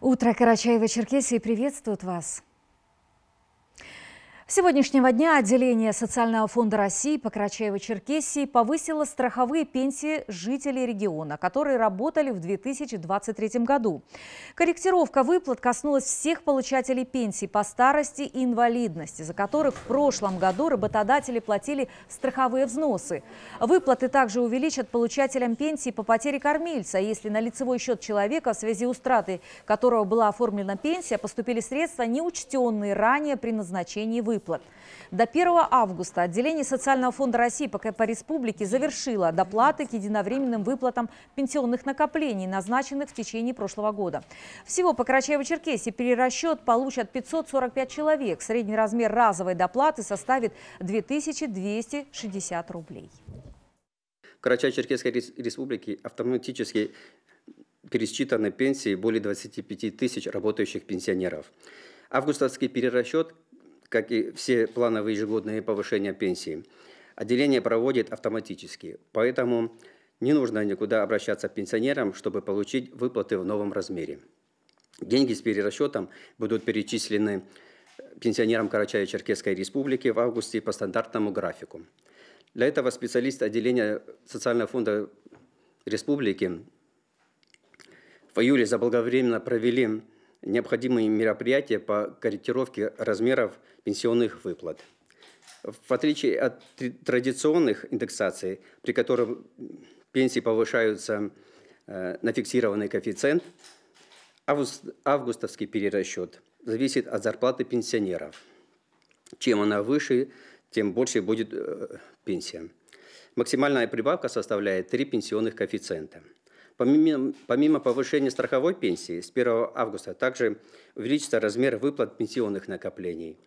Утро Карачаева-Черкесии приветствует вас. С сегодняшнего дня отделение Социального фонда России по Карачаево-Черкесии повысило страховые пенсии жителей региона, которые работали в 2023 году. Корректировка выплат коснулась всех получателей пенсий по старости и инвалидности, за которых в прошлом году работодатели платили страховые взносы. Выплаты также увеличат получателям пенсии по потере кормильца, если на лицевой счет человека, в связи с которого была оформлена пенсия, поступили средства, неучтенные ранее при назначении выплаты выплат. До 1 августа отделение Социального фонда России по, по республике завершило доплаты к единовременным выплатам пенсионных накоплений, назначенных в течение прошлого года. Всего по Карачаево-Черкесии перерасчет получат 545 человек. Средний размер разовой доплаты составит 2260 рублей. Карачаево-Черкесской республике автоматически пересчитаны пенсии более 25 тысяч работающих пенсионеров. Августовский перерасчет как и все плановые ежегодные повышения пенсии, отделение проводит автоматически. Поэтому не нужно никуда обращаться к пенсионерам, чтобы получить выплаты в новом размере. Деньги с перерасчетом будут перечислены пенсионерам Карачаево-Черкесской республики в августе по стандартному графику. Для этого специалисты отделения Социального фонда республики в июле заблаговременно провели необходимые мероприятия по корректировке размеров пенсионных выплат. В отличие от традиционных индексаций, при которых пенсии повышаются э, на фиксированный коэффициент, август, августовский перерасчет зависит от зарплаты пенсионеров. Чем она выше, тем больше будет э, пенсия. Максимальная прибавка составляет 3 пенсионных коэффициента – Помимо, помимо повышения страховой пенсии с 1 августа также увеличится размер выплат пенсионных накоплений,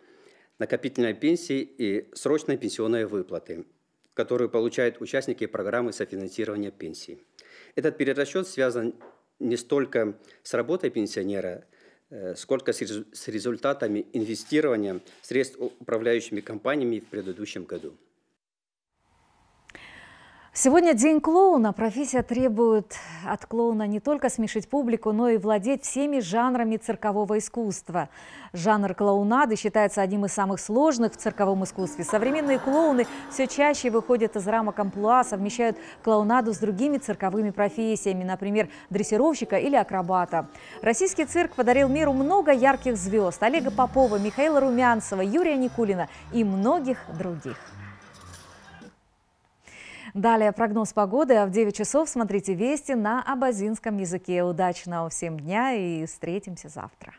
накопительной пенсии и срочной пенсионной выплаты, которую получают участники программы софинансирования пенсии. Этот перерасчет связан не столько с работой пенсионера, э, сколько с результатами инвестирования средств управляющими компаниями в предыдущем году. Сегодня день клоуна. Профессия требует от клоуна не только смешить публику, но и владеть всеми жанрами циркового искусства. Жанр клоунады считается одним из самых сложных в цирковом искусстве. Современные клоуны все чаще выходят из рамок амплуа, совмещают клоунаду с другими цирковыми профессиями, например, дрессировщика или акробата. Российский цирк подарил миру много ярких звезд – Олега Попова, Михаила Румянцева, Юрия Никулина и многих других. Далее прогноз погоды, а в 9 часов смотрите «Вести» на абазинском языке. Удачного всем дня и встретимся завтра.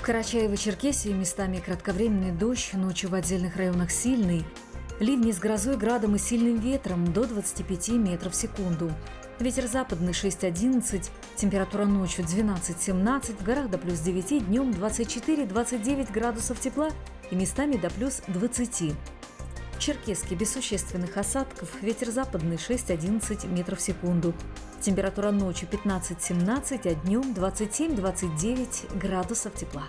В Карачаево-Черкесии местами кратковременный дождь, ночью в отдельных районах сильный. Ливни с грозой, градом и сильным ветром до 25 метров в секунду. Ветер западный 6-11, температура ночью 12-17, в горах до плюс 9, днем 24-29 градусов тепла и местами до плюс 20. В Черкеске без существенных осадков, ветер западный 6-11 метров в секунду. Температура ночью 15-17, а днем 27-29 градусов тепла.